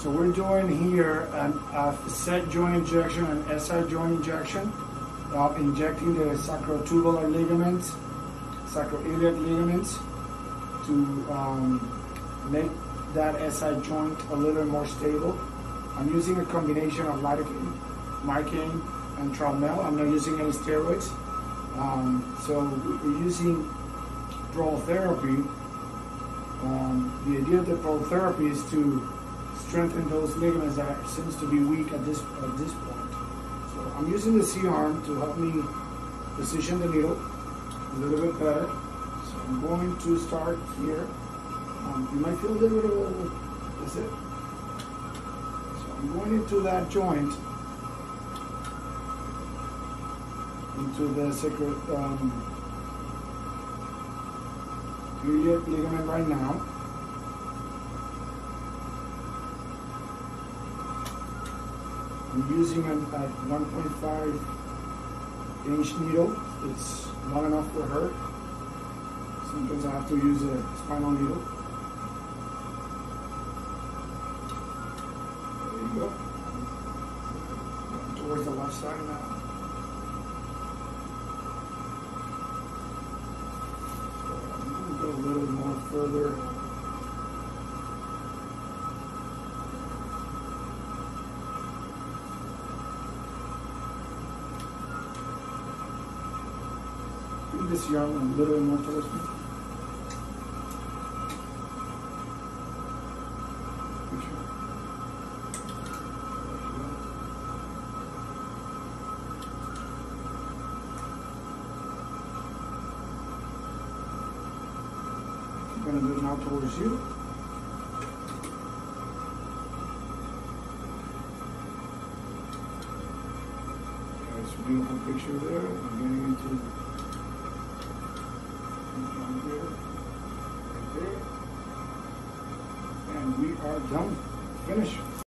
So we're doing here an, a facet joint injection and SI joint injection, uh, injecting the sacrotuberous ligaments, sacroiliac ligaments to um, make that SI joint a little more stable. I'm using a combination of lidocaine, Marcaine, and Traumel. I'm not using any steroids. Um, so we're using prolotherapy. Um, the idea of the prolotherapy is to strengthen those ligaments that seems to be weak at this at this point. So I'm using the C-arm to help me position the needle a little bit better. So I'm going to start here. Um, you might feel a little bit of that's it. So I'm going into that joint, into the sacred um, ligament right now. I'm using a, a 1.5 inch needle. It's long enough for her. Sometimes I have to use a spinal needle. There you go. Towards the left side now. Go a little more further. This yarn a little more towards me. I'm do it now towards you. A beautiful picture there. I'm getting into Uh, and done. Finish.